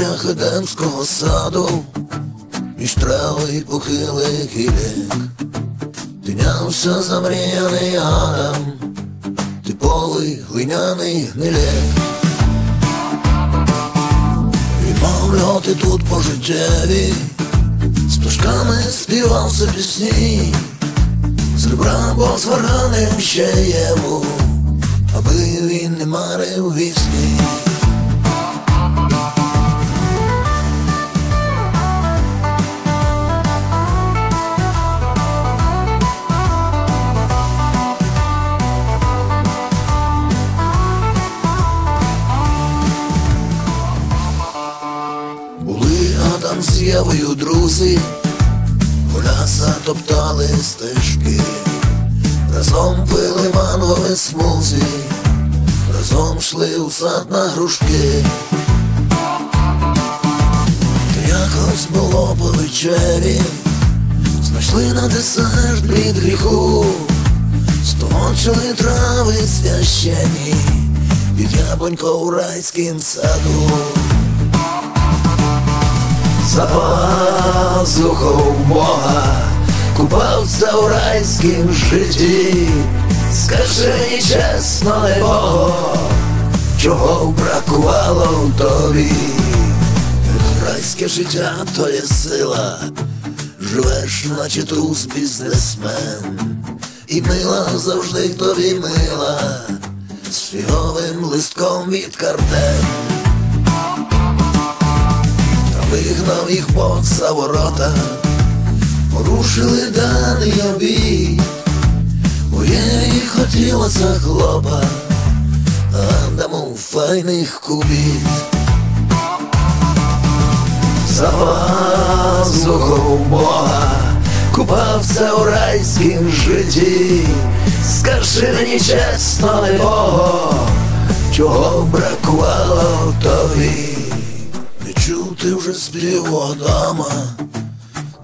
нетрях Едемського саду, між трави й похилих гілек, Тинявся замріяний Адам, типовий глиняний гнилек. І мав льоти тут пожиттєві, з пташками співався пісні, з ребра з ще єву, аби він не марив вісні. Євою друзі, Голяса топтали стежки, разом пили мангове смузі, разом йшли у сад на грушки. Якось було по вечері, знайшли на десерт від гріху, стомочили трави священі, під яблонько у райськім саду. За пазухом Бога Купався у райськім житті. Скажи мені чесно, не Бого Чого бракувало тобі? Райське життя то є сила. Живеш, наче трус бізнесмен. І мила завжди тобі мила. З фіговим листком від картен вигнав їх поза ворота, порушили даний обід, їй хотілося хлопа, а дамо файних кубіт. За пазухом Бога. Купався у райськім житті, скажи мені чесно, не Бого, чого бракувало тобі. Чути вже співу Адама,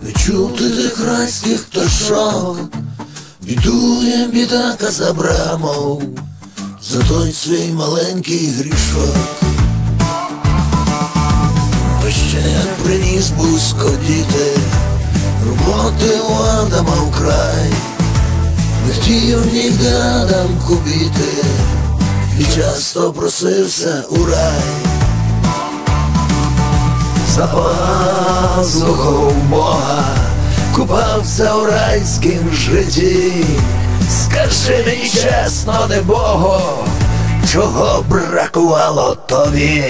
не чути тих райських пташок, бідує бідака за брамов, за той свій маленький грішок. А ще як приніс бузько діти, роботи у Адама вкрай, не хотів ніде Адам кубіти, і часто просився у рай. За пазухом Бога купався у райськім житті. Скажи мені чесно, не Богу, чого бракувало тобі.